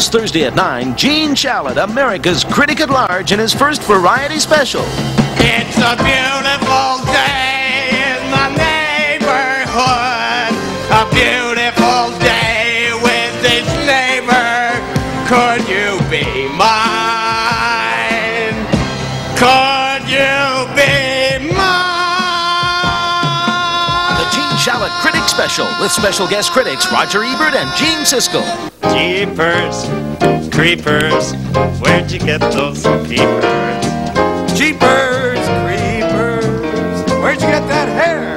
This Thursday at 9, Gene Shalit, America's critic at large, in his first variety special. It's a beautiful day in the neighborhood. A beautiful day with this neighbor. Could you be mine? Could you be mine? The Gene Shalit Critic Special with special guest critics Roger Ebert and Gene Siskel. Jeepers, creepers, where'd you get those peepers? Jeepers, creepers, where'd you get that hair?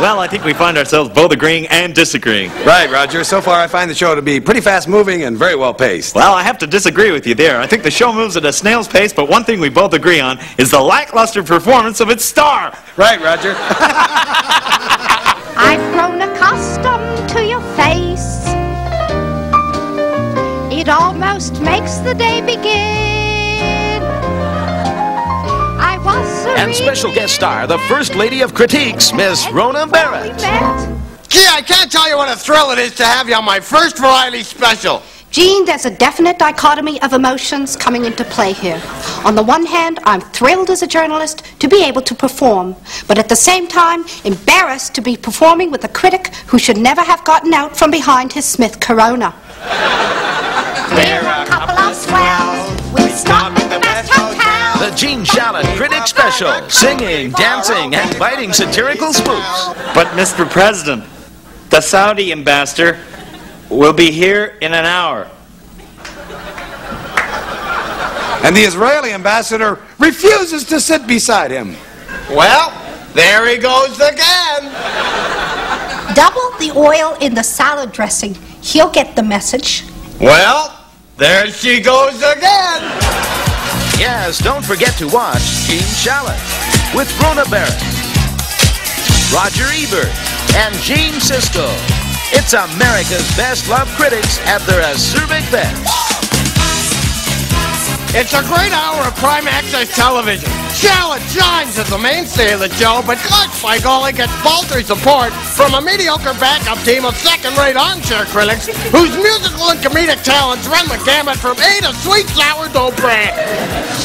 Well, I think we find ourselves both agreeing and disagreeing. Right, Roger. So far, I find the show to be pretty fast moving and very well paced. Well, I have to disagree with you there. I think the show moves at a snail's pace, but one thing we both agree on is the lackluster performance of its star. Right, Roger. It almost makes the day begin. I was And special guest star, the First Lady of Critiques, Miss Rona Barrett. Gee, I can't tell you what a thrill it is to have you on my first variety special. Gene, there's a definite dichotomy of emotions coming into play here. On the one hand, I'm thrilled as a journalist to be able to perform, but at the same time, embarrassed to be performing with a critic who should never have gotten out from behind his Smith Corona. We're a couple of swells. We stop at the best hotel. The Gene Shalit Critic Special, singing, dancing, and biting satirical spoofs. But, Mr. President, the Saudi ambassador will be here in an hour. And the Israeli ambassador refuses to sit beside him. Well, there he goes again. Double the oil in the salad dressing. He'll get the message. Well, there she goes again. Yes, don't forget to watch Gene Shalit with Rona Barrett, Roger Ebert, and Gene Siskel. It's America's best loved critics at their acerbic best. It's a great hour of prime access television. Shalit shines as the mainstay of the show, but Glitch, by golly, gets paltry support from a mediocre backup team of second-rate armchair critics whose musical and comedic talents run the gamut from A to sweet sourdough bread.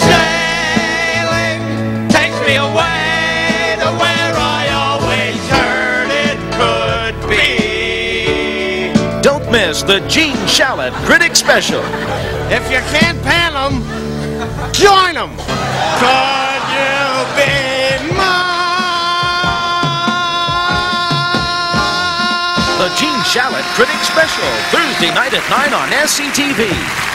Sailing takes me away to where I always heard it could be. Don't miss the Gene Shalit Critic Special. If you can't pan them, join them. The Critic Special, Thursday night at 9 on SCTV.